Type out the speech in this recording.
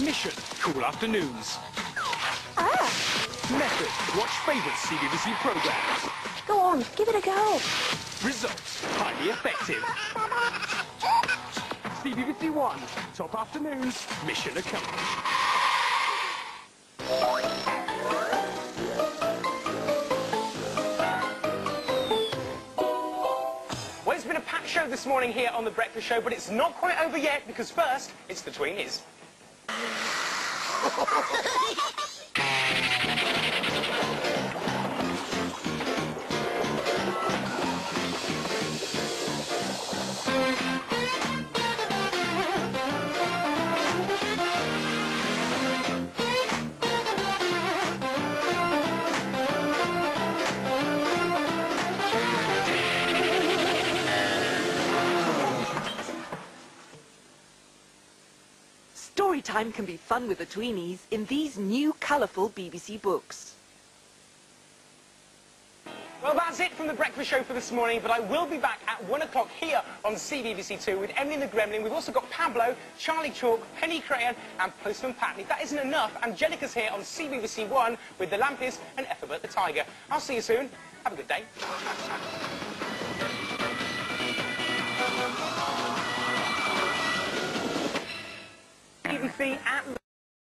Mission, cool afternoons. Ah, Method, watch favourite CBBC programmes. go on, give it a go. Results, highly effective. CBBC One, top afternoons, mission accomplished. Well, it's been a packed show this morning here on The Breakfast Show, but it's not quite over yet because first, it's the Tweenies. ハハハハ! Storytime can be fun with the Tweenies in these new colourful BBC books. Well, that's it from The Breakfast Show for this morning, but I will be back at 1 o'clock here on CBBC2 with Emily the Gremlin. We've also got Pablo, Charlie Chalk, Penny Crayon and Postman Pat. If that isn't enough, Angelica's here on CBBC1 with The Lampies and Ethelbert the Tiger. I'll see you soon. Have a good day. being at